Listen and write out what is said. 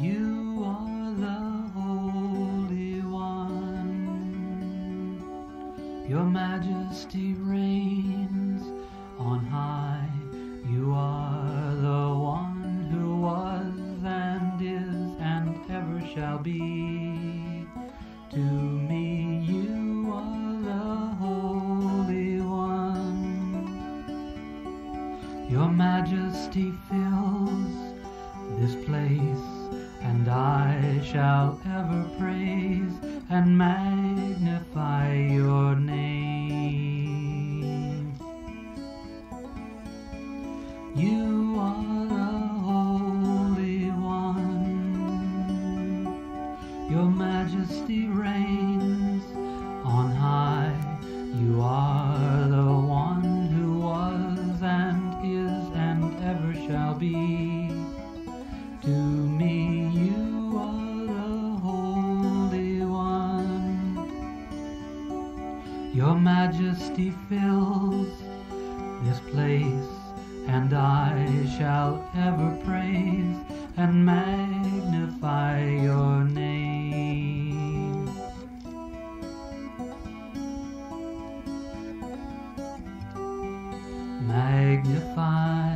You are the Holy One. Your majesty reigns on high. You are the one who was and is and ever shall be. To me, you are the Holy One. Your majesty fills this place shall ever praise and magnify your name. You are the Holy One. Your majesty reigns Your majesty fills this place, and I shall ever praise and magnify your name. Magnify,